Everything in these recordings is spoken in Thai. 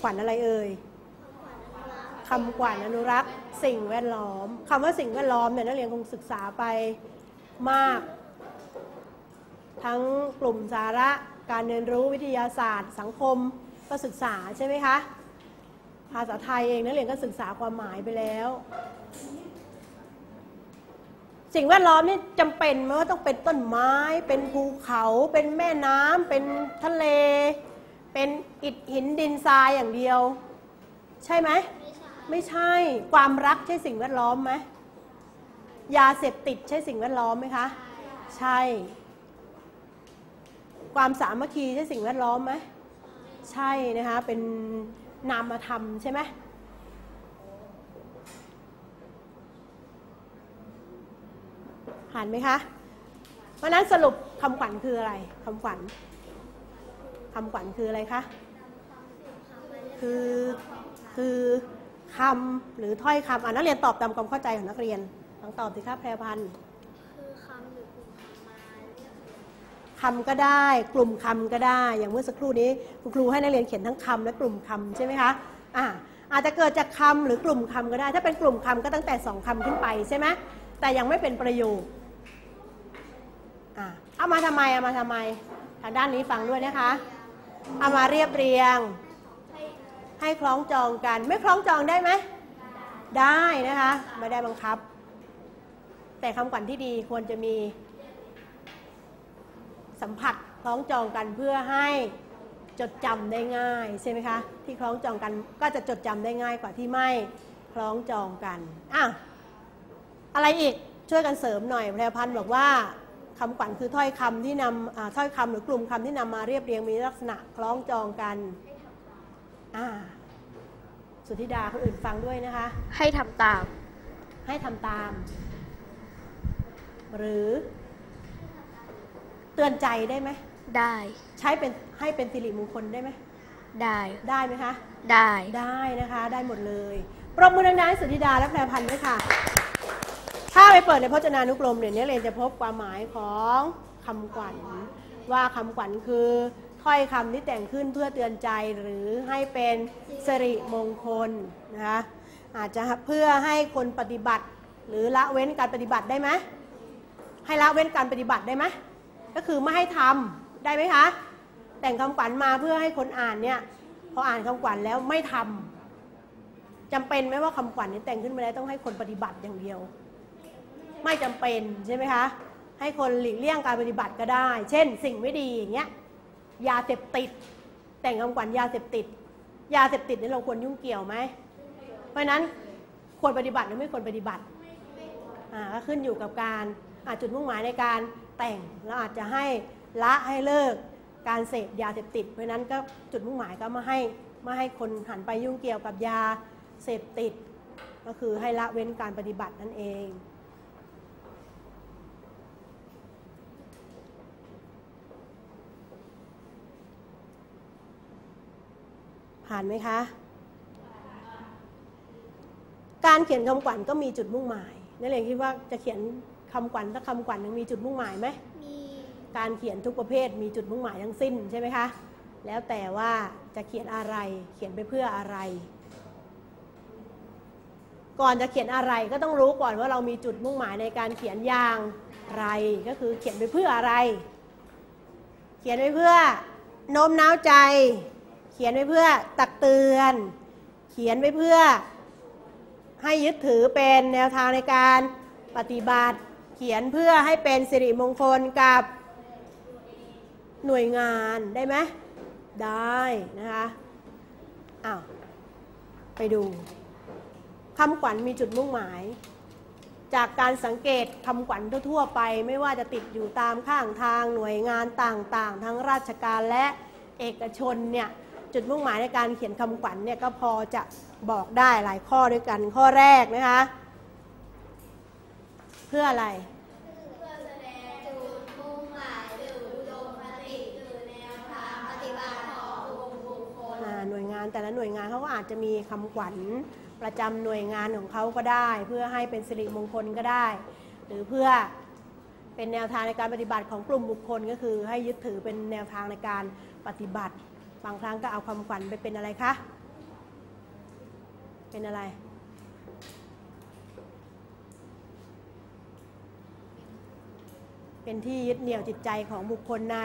ขวัญอะไรเอ่ยคำขวัญอนุรักษ์ สิ่งแวดล้อมคำว่าสิ่งแวดล้อมเนี่ยนักเรียนคงศึกษาไปมาก ทั้งกลุ่มสาระการเรียนรู้วิทยาศาสตร์ สังคมก็ศึกษาใช่ไหมคะ ภาษาไทยเองนักเรียนก็ศึกษาความหมายไปแล้ว สิ่งแวดล้อมนี่จำเป็นไหมว่าต้องเป็นต้นไม้ เป็นภูเขา เป็นแม่น้ำเป็นทะเล เป็นอิฐหินดินทรายอย่างเดียว ใช่ไหมไม่ใช่ความรักใช่สิ่งแวดล้อมไหมยาเสพติดใช่สิ่งแวดล้อมไหมคะใช่ ความสามัคคีใช่สิ่งแวดล้อมไหมใช่นะคะเป็นนามธรรมใช่ไหมผ่านไหมคะ เพราะฉะนั้นสรุปคำขวัญคืออะไรคำขวัญ คำขวัญคืออะไรคะ คือคือคำหรือถ้อยคำอ่านักเรียนตอบตามความเข้าใจของนักเรียนลองตอบสิคะแพรพันธ์คือคำหรือกลุ่มคำคำก็ได้ กลุ่มคำก็ได้ อย่างเมื่อสักครู่นี้คุณครูให้นักเรียนเขียนทั้งคำและกลุ่มคำใช่ไหมคะอ่าอาจจะเกิดจากคำหรือกลุ่มคำก็ได้ ถ้าเป็นกลุ่มคำก็ตั้งแต่สองคำขึ้นไปใช่ไหมแต่ยังไม่เป็นประโยคอ่าเอามาทำไมเอามาทำไม ทางด้านนี้ฟังด้วยนะคะ เอามาเรียบเรียง ให้คล้องจองกัน ไม่คล้องจองได้ไหม ได้นะคะ ไม่ได้บังคับ แต่คำขวัญที่ดีควรจะมี สัมผัสคล้องจองกันเพื่อให้จดจำได้ง่ายใช่ไหมคะ ที่คล้องจองกันก็จะจดจำได้ง่ายกว่าที่ไม่คล้องจองกันอะอะไรอีกช่วยกันเสริมหน่อยแพรพันธ์บอกว่า คำขวัญคือถ้อยคำที่นำอ่าถ้อยคำหรือกลุ่มคำที่นำมาเรียบเรียงมีลักษณะคล้องจองกันอ่าสุธิดาคนอื่นฟังด้วยนะคะ ให้ทำตาม ให้ทำตาม หรือเตือนใจได้ไหมได้ ใช้เป็นให้เป็นสิริมงคลได้ไหมได้ ได้ไหมคะ ได้ ได้นะคะ ได้หมดเลย ปรบมือดังๆให้สุธิดาและแพรพันธ์ด้วยค่ะ ถ้าไปเปิดในพจนานุกรมเนี่ยเรียนจะพบความหมายของคำขวัญ ว่าคำขวัญคือถ้อยคำที่แต่งขึ้นเพื่อเตือนใจหรือให้เป็นสิริมงคลนะคะอาจจะเพื่อให้คนปฏิบัติ หรือละเว้นการปฏิบัติได้ไหมให้ละเว้นการปฏิบัติได้ไหมก็คือไม่ให้ทำได้ไหมคะแต่งคำขวัญมาเพื่อให้คนอ่านเนี่ยพออ่านคำขวัญแล้วไม่ทำจำเป็นไหมว่าคำขวัญนี้แต่งขึ้นมาแล้วต้องให้คนปฏิบัติอย่างเดียว ไม่จำเป็นใช่ไหมคะ ให้คนหลีกเลี่ยงการปฏิบัติก็ได้ เช่น สิ่งไม่ดีอย่างเงี้ยยาเสพติด แต่งคำขวัญยาเสพติด ยาเสพติดนี่เราควรยุ่งเกี่ยวไหม เพราะนั้นควรปฏิบัติหรือไม่ควรปฏิบัติอ่าก็ขึ้นอยู่กับการอาจุดมุ่งหมายในการแต่งแล้วอาจจะให้ละให้เลิกการเสพยาเสพติด เพราะฉะนั้นก็จุดมุ่งหมายก็มาให้มาให้คนหันไปยุ่งเกี่ยวกับยาเสพติด ก็คือให้ละเว้นการปฏิบัตินั่นเอง ผ่านไหมคะ การเขียนคำขวัญก็มีจุดมุ่งหมายนักเรียนคิดว่าจะเขียนคำขวัญถ้าคำขวัญหนึ่งมีจุดมุ่งหมายไหมมีการเขียนทุกประเภทมีจุดมุ่งหมายทั้งสิ้นใช่ไหมคะ แล้วแต่ว่าจะเขียนอะไร เขียนไปเพื่ออะไร ก่อนจะเขียนอะไรก็ต้องรู้ก่อนว่าเรามีจุดมุ่งหมายในการเขียนอย่างไร ก็คือเขียนไปเพื่ออะไร เขียนไปเพื่อโน้มน้าวใจ เขียนไปเพื่อตักเตือน เขียนไปเพื่อให้ยึดถือเป็นแนวทางในการปฏิบัติ เขียนเพื่อให้เป็นสิริมงคลกับหน่วยงานได้ไหมได้นะคะอ้าวไปดูคำขวัญมีจุดมุ่งหมาย จากการสังเกตคำขวัญทั่ว ๆ ไปไม่ว่าจะติดอยู่ตามข้างทางหน่วยงานต่างๆ ทั้งราชการและเอกชนเนี่ย จุดมุ่งหมายในการเขียนคำขวัญเนี่ยก็พอจะบอกได้หลายข้อด้วยกันข้อแรกนะคะ เพื่ออะไรเพื่อแสดงจุดมุ่งหมายหรืออุดมคติคือแนวทางปฏิบัติของกลุ่มบุคคลอ่าหน่วยงานแต่ละหน่วยงานเขาก็อาจจะมีคำขวัญประจำหน่วยงานของเขาก็ได้ เพื่อให้เป็นสิริมงคลก็ได้ หรือเพื่อเเป็นแนวทางในการปฏิบัติของกลุ่มบุคคลก็คือให้ยึดถือเป็นแนวทางในการปฏิบัติ บางครั้งก็เอาความฝันไปเป็นอะไรคะ เป็นอะไร เป็นที่ยึดเหนี่ยวจิตใจของบุคคลใน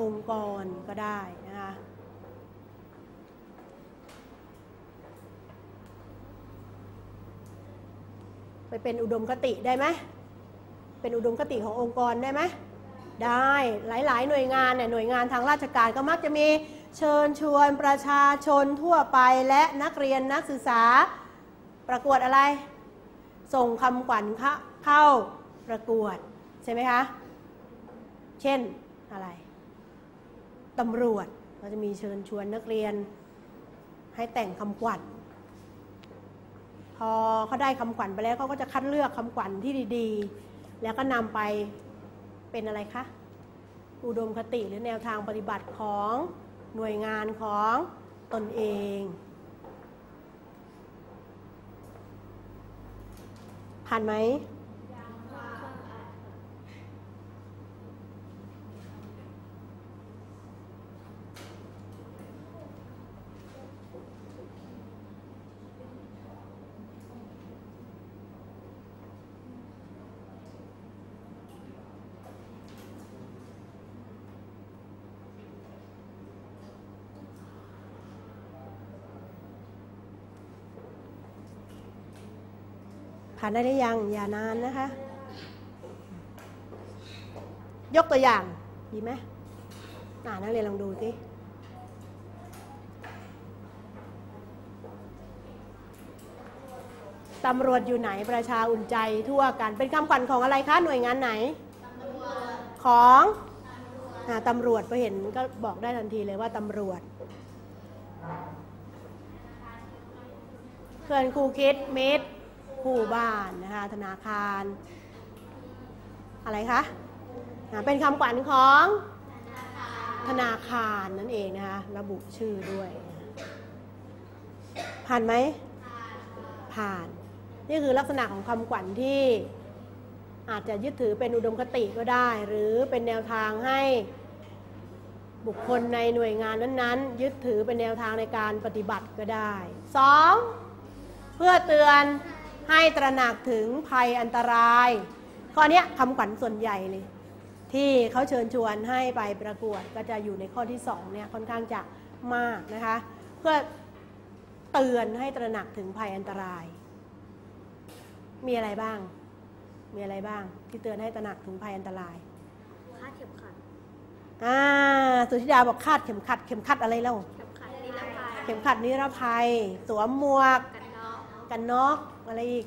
องค์กรก็ได้นะคะไปเป็นอุดมคติได้ไหม เป็นอุดมคติขององค์กรได้ไหม ได้ หลาย ๆ หน่วยงานเนี่ย หน่วยงานทางราชการก็มักจะมี เชิญชวนประชาชนทั่วไปและนักเรียนนักศึกษา ประกวดอะไร ส่งคำขวัญเข้าประกวดใช่ไหมคะ เช่นอะไรตำรวจเราจะมีเชิญชวนนักเรียน ให้แต่งคำขวัญพอเขาได้คำขวัญไปแล้วเขาก็จะคัดเลือกคำขวัญที่ดีๆ แล้วก็นำไปเป็นอะไรคะ อุดมคติหรือแนวทางปฏิบัติของ หน่วยงานของตนเอง ผ่านไหม ผ่านได้หรือยังอย่านานนะคะ ยกตัวอย่างดีไหมอ่านักเรียนลองดูสิตำรวจอยู่ไหนประชาอุ่นใจทั่วกัน เป็นคำขวัญของอะไรคะหน่วยงานไหนของอ่าตำรวจพอเห็นก็บอกได้ทันทีเลยว่าตำรวจเพื่อนครูคิดมิตร ผู้บ้านนะคะธนาคาร อะไรคะเป็นคำขวัญของธนาคารนั่นเองนะคะระบุชื่อด้วย ผ่านไหมผ่าน นี่คือลักษณะของคำขวัญที่อาจจะยึดถือเป็นอุดมคติก็ได้ หรือเป็นแนวทางให้บุคคลในหน่วยงานนั้นๆ ยึดถือเป็นแนวทางในการปฏิบัติก็ได้ 2. เพื่อเตือน ให้ตระหนักถึงภัยอันตราย ข้อเนี้ยคำขวัญส่วนใหญ่เลย ที่เขาเชิญชวนให้ไปประกวดก็จะอยู่ในข้อที่2เนี่ยค่อนข้างจะมากนะคะ เพื่อเตือนให้ตระหนักถึงภัยอันตราย มีอะไรบ้าง มีอะไรบ้าง ที่เตือนให้ตระหนักถึงภัยอันตรายคาดเข็มขัดอ่าสุธิดาบอกคาดเข็มขัด เข็มขัดอะไรเล่าเข็มขัดนิรภัย เข็มขัดนิรภัย สวมหมวก กันน็อกกันน็ อะไรอีก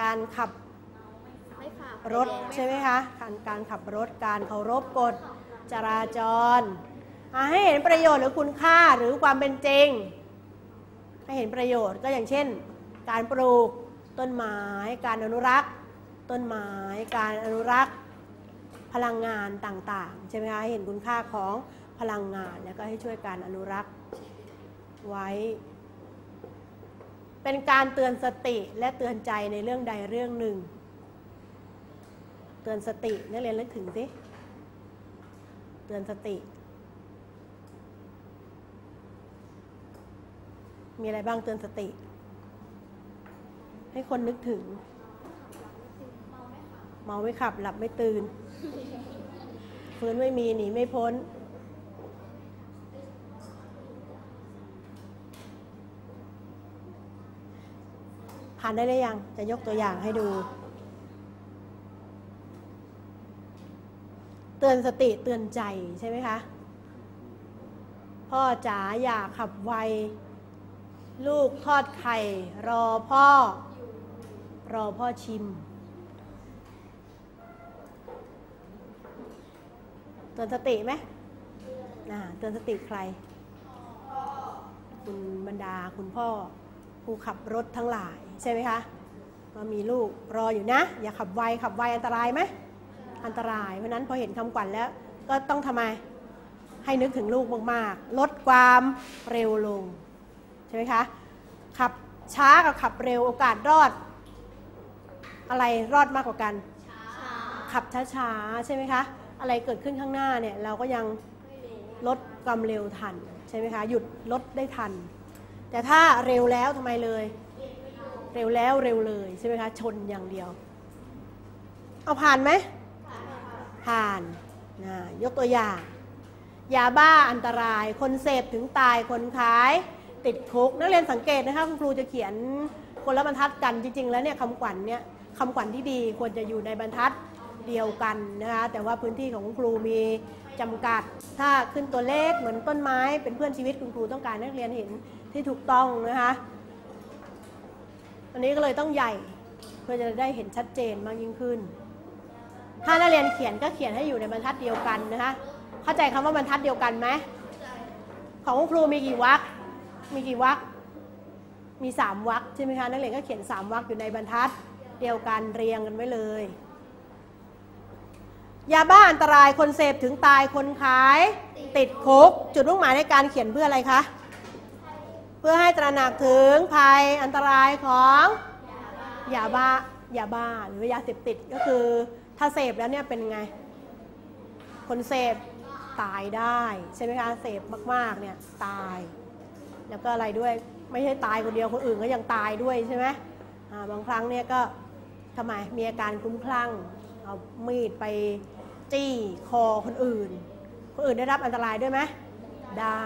การขับรถใช่ไหมคะ การการขับรถการเคารพกฎจราจรให้เห็นประโยชน์หรือคุณค่าหรือความเป็นจริง ให้เห็นประโยชน์ก็อย่างเช่น การปลูกต้นไม้ การอนุรักษ์ ต้นไม้ การอนุรักษ์พลังงานต่างๆ ใช่ไหมคะหเห็นคุณค่าของพลังงาน แล้วก็ให้ช่วยการอนุรักษ์ไว้ เป็นการเตือนสติและเตือนใจในเรื่องใดเรื่องหนึ่ง เตือนสตินักเรียนนึกถึงสิเตือนสติ มีอะไรบ้างเตือนสติ ให้คนนึกถึง เมาไม่ขับหลับไม่ตื่นฟื้นไม่มีหนีไม่พ้นานได้หรือยัง จะยกตัวอย่างให้ดู เตือนสติเตือนใจใช่ไหมคะ พ่อจ๋าอย่าขับไว ลูกทอดไข่ รอพ่อ รอพ่อชิม เตือนสติไหมอ่าเตือนสติใคร คุณบรรดาคุณพ่อ ผู้ขับรถทั้งหลายใช่ไหมคะว่ามีลูกรออยู่นะ อย่าขับไวขับไวอันตรายไหมอันตรายเพราะฉะนั้นพอเห็นคำขวัญแล้วก็ต้องทำไมให้นึกถึงลูกมากๆ ลดความเร็วลงใช่ไหมคะขับช้ากับขับเร็วโอกาสรอด อะไรรอดมากกว่ากัน ขับช้าๆใช่ไหมคะอะไรเกิดขึ้นข้างหน้าเนี่ยเราก็ยังลดความเร็วทันใช่ไหมคะหยุดลดได้ทัน แต่ถ้าเร็วแล้วทำไมเลย เร็วแล้วเร็วเลยใช่ไหมคะ ชนอย่างเดียว เอาผ่านไหม ผ่านนะยกตัวอย่าง ยาบ้าอันตราย คนเสพถึงตาย คนขายติดคุก นักเรียนสังเกตนะคะคุณครูจะเขียนคนละบรรทัดกันจริง ๆ แล้วเนี่ยคำขวัญเนี่ยคำขวัญที่ดีควรจะอยู่ในบรรทัดเดียวกันนะคะแต่ว่าพื้นที่ของคุณครูมีจำกัด ถ้าขึ้นตัวเลขเหมือนต้นไม้ เป็นเพื่อนชีวิตคุณครูต้องการนักเรียนเห็น ที่ถูกต้องนะคะอันนี้ก็เลยต้องใหญ่เพื่อจะได้เห็นชัดเจนมากยิ่งขึ้น ถ้านักเรียนเขียนก็เขียนให้อยู่ในบรรทัดเดียวกันนะคะเข้าใจคำว่าบรรทัดเดียวกันไหมของครูมีกี่วรรคมีกี่วรรคมีสามวรรคใช่ไหมคะนักเรียนก็เขียนสามวรรคอยู่ในบรรทัดเดียวกันเรียงกันไว้เลยยาบ้าอันตรายคนเสพถึงตายคนขาย ติดคุกจุดมุ่งหมายในการเขียนเพื่ออะไรคะ พื่อให้ตระหนักถึงภัยอันตรายของยาบ้ายาบ้าหรือยาเสพติดก็คือถ้าเสพแล้วเนี่ยเป็นไง คนเสพตายได้ใช่ไหมคะเสพมากๆเนี่ยตาย แล้วก็อะไรด้วยไม่ใช่ตายคนเดียวคนอื่นก็ยังตายด้วยใช่ไหมบางครั้งเนี่ยก็ทำไมมีอาการคลุ้มคลั่งเอามีดไปจี้คอคนอื่น คนอื่นได้รับอันตรายด้วยไหมได้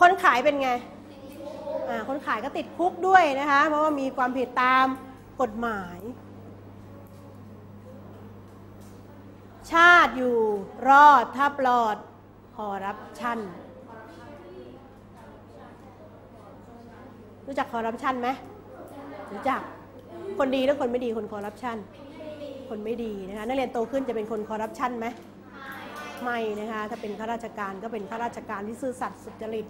คนขายเป็นไง คนขายก็ติดคุกด้วยนะคะ เพราะว่ามีความผิดตามกฎหมาย ชาติอยู่รอดถ้าปลอดคอรับชันรู้จักคอรับชันไหมรู้จักคนดีหรือคนไม่ดีคนคอรับชันคนไม่ดีนะคะนักเรียนโตขึ้นจะเป็นคนคอรับชันไหมไม่นะคะถ้าเป็นข้าราชการก็เป็นข้าราชการที่ซื่อสัตย์สุจริต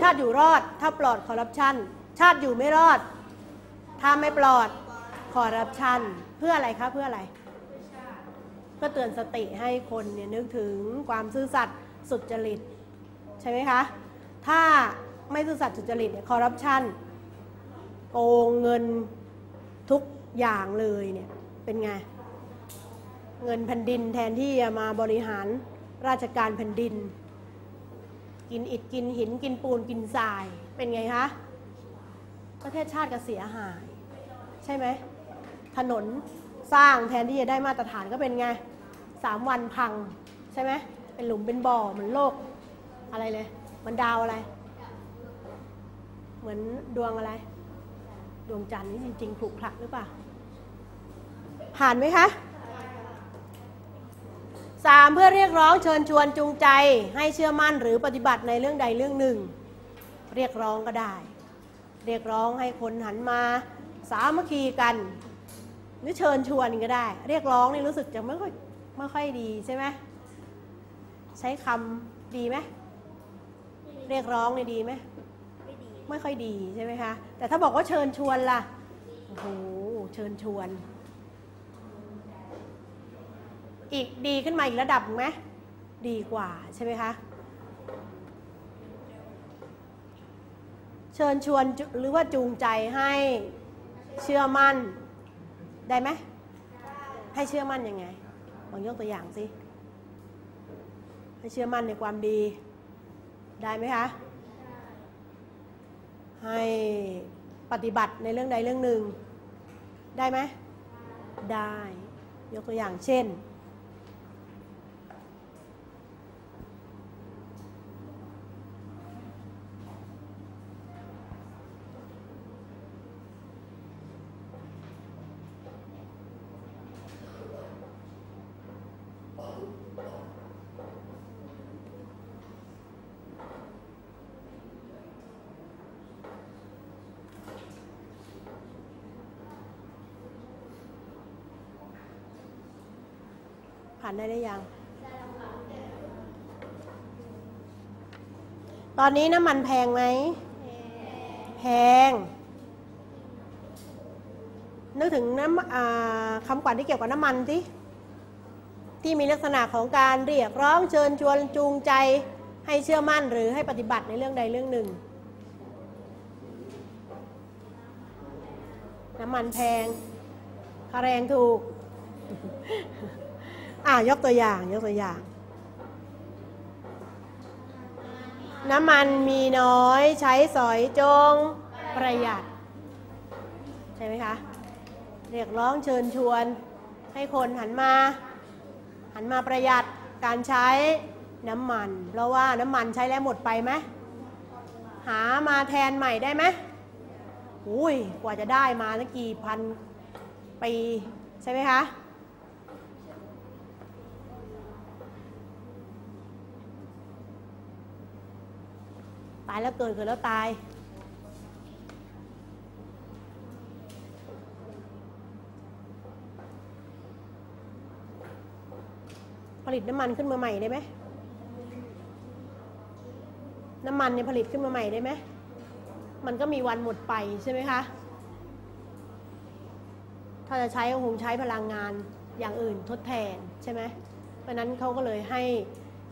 ชาติอยู่รอดถ้าปลอดคอร์รัปชันชาติอยู่ไม่รอด ถ้าไม่ปลอดคอร์รัปชันเพื่ออะไรคะเพื่ออะไร เพื่อเตือนสติให้คนเนี่ยนึกถึงความซื่อสัตย์สุจริต ใช่ไหมคะ ถ้าไม่ซื่อสัตย์สุจริตเนี่ยคอร์รัปชันโกงเงินทุกอย่างเลยเนี่ยเป็นไง เงินแผ่นดินแทนที่จะมาบริหารราชการแผ่นดิน กินอิฐกินหินกินปูนกินทราย เป็นไงคะ ประเทศชาติก็เสียหาย ใช่ไหม ถนนสร้างแทนที่จะได้มาตรฐานก็เป็นไงสามวันพัง ใช่ไหม เป็นหลุมเป็นบ่อเหมือนโลก อะไรเลยเหมันดาวอะไร เหมือนดวงอะไร ดวงจันทร์นี่จริงๆขรุขระหรือเปล่า ผ่านไหมคะ สามเพื่อเรียกร้องเชิญชวนจูงใจ ให้เชื่อมั่นหรือปฏิบัติในเรื่องใดเรื่องหนึ่ง เรียกร้องก็ได้ เรียกร้องให้คนหันมา สามัคคีกัน หรือเชิญชวนก็ได้ เรียกร้องนี่รู้สึกจะไม่ค่อยไม่ค่อยดีใช่ไหมใช้คำดีไหมเรียกร้องนี่ดีไหมไม่ค่อยดีใช่ไหมคะแต่ถ้าบอกว่าเชิญชวนล่ะโอ้โหเชิญชวน อีกดีขึ้นมาอีกระดับไหมดีกว่าใช่ไหมคะ เชิญชวนหรือว่าจูงใจให้เชื่อมั่นได้ไหมให้เชื่อมั่นยังไงลองยกตัวอย่างสิให้เชื่อมั่นในความดีได้ไหมคะให้ปฏิบัติในเรื่องใดเรื่องหนึ่ง ได้ไหมได้ ยกตัวอย่างเช่น ผ่านได้หรือยัง ตอนนี้น้ำมันแพงไหม แพง นึกถึงน้ำคำขวัญที่เกี่ยวกับน้ำมันสิที่มีลักษณะของการเรียกร้องเชิญชวนจูงใจให้เชื่อมั่นหรือให้ปฏิบัติในเรื่องใดเรื่องหนึ่ง น้ำมันแพงค่าแรงถูก อ่ายกตัวอย่างยกตัวอย่าง น้ำมันมีน้อยใช้สอยจงประหยัด ใช่ไหมคะ เรียกร้องเชิญชวน ให้คนหันมา หันมาประหยัดการใช้น้ำมัน เพราะว่าน้ำมันใช้แล้วหมดไปไหมหามาแทนใหม่ได้ไหมอุ้ยกว่าจะได้มาตั้งกี่พันปีใช่ไหมคะ ตายแล้วเกิดเกิดแล้วตาย ผลิตน้ำมันขึ้นมาใหม่ได้ไหมน้ำมันเนี่ยผลิตขึ้นมาใหม่ได้ไหมมันก็มีวันหมดไปใช่ไหมคะ ถ้าจะใช้ก็คงใช้พลังงานอย่างอื่นทดแทนใช่ไหมเพราะนั้นเขาก็เลยให้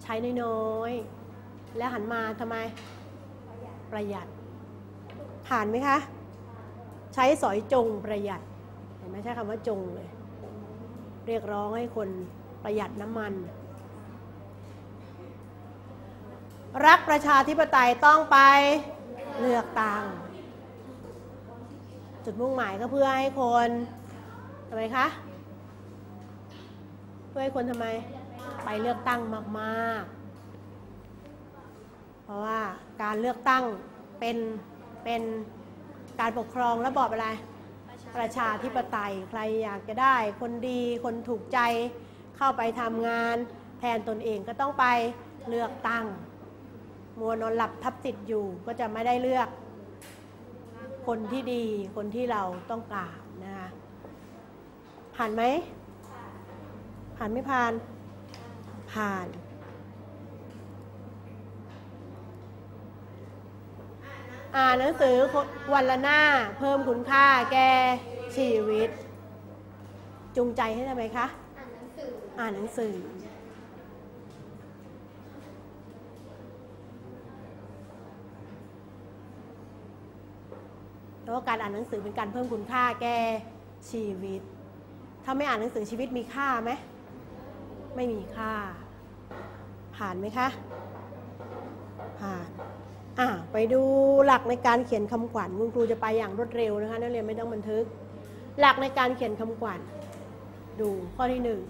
ใช้น้อยๆ และหันมาทำไม ประหยัด ผ่านไหมคะ ใช้สอยจงประหยัด เห็นไหมใช้คำว่าจงเลย เรียกร้องให้คนประหยัดน้ำมัน รักประชาธิปไตยต้องไปเลือกตั้งจุดมุ่งหมายก็เพื่อให้คนทำไมคะเพื่อให้คนทำไม ไปเลือกตั้งมาก ๆ ราะว่าการเลือกตั้งเป็นเป็นการปกครองระบอบอะไร ประชาธิปไตยใครอยากจะได้ คนดีคนถูกใจเข้าไปทำงาน แทนตนเองก็ต้องไปเลือกตั้ง มัวนอนหลับทับติดอยู่ก็จะไม่ได้เลือก คนที่ดีคนที่เราต้องการนะคะผ่านไหมผ่านไม่ผ่านผ่าน อ่านหนังสือวันละหน้า เพิ่มคุณค่าแก่ชีวิต จูงใจให้ทำไมคะ อ่านหนังสือ อ่านหนังสือเพราะว่าการอ่านหนังสือเป็นการเพิ่มคุณค่าแก่ชีวิต ถ้าไม่อ่านหนังสือชีวิตมีค่าไหม ไม่มีค่า ผ่านไหมคะ ไปดูหลักในการเขียนคำขวัญคุณครูจะไปอย่างรวดเร็วนะคะนักเรียนไม่ต้องบันทึก หลักในการเขียนคำขวัญ ดูข้อที่หนึ่ง